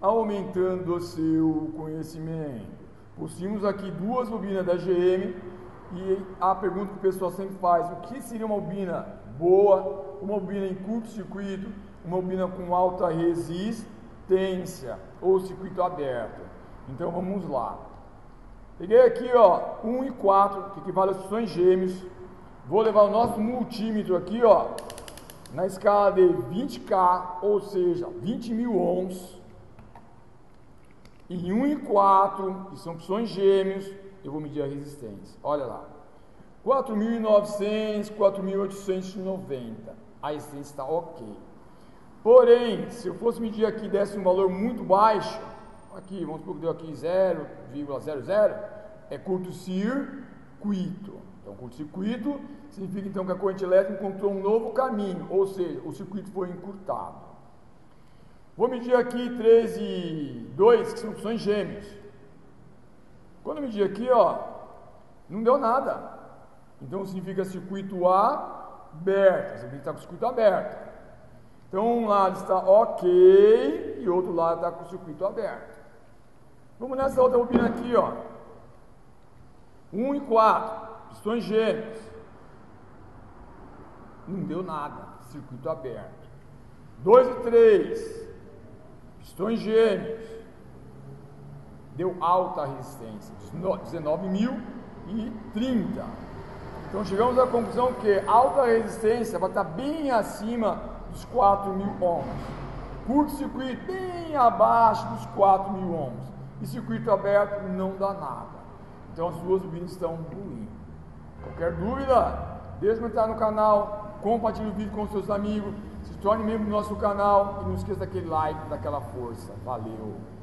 aumentando o seu conhecimento. Possuímos aqui duas bobinas da GM e a pergunta que o pessoal sempre faz: o que seria uma bobina boa, uma bobina em curto-circuito, uma bobina com alta resistência ou circuito aberto? Então vamos lá. Peguei aqui, ó, 1 e 4, que equivale aos pistões gêmeos. Vou levar o nosso multímetro aqui, ó, na escala de 20K, ou seja, 20 mil ohms. Em 1 e 4, que são pistões gêmeos, eu vou medir a resistência. Olha lá. 4.900, 4.890. A resistência está ok. Porém, se eu fosse medir aqui desse um valor muito baixo, aqui, vamos supor que deu aqui 0,00, é curto-circuito. Então, curto-circuito significa então que a corrente elétrica encontrou um novo caminho, ou seja, o circuito foi encurtado. Vou medir aqui 3 2, que são opções gêmeos. Quando eu medir aqui, ó, não deu nada. Então significa circuito aberto. Significa que está com o circuito aberto. Então um lado está ok e outro lado está com o circuito aberto. Vamos nessa outra bobina aqui, ó. 1 e 4, pistões gêmeos. Não deu nada, circuito aberto. 2 e 3, pistões gêmeos. Deu alta resistência, 19.030. Então chegamos à conclusão que alta resistência vai estar bem acima dos 4.000 ohms. Curto-circuito bem abaixo dos 4.000 ohms e circuito aberto não dá nada. Então as duas bobinas estão ruins. Qualquer dúvida, deixe comentário no canal, compartilhe o vídeo com seus amigos, se torne membro do nosso canal e não esqueça daquele like, daquela força. Valeu!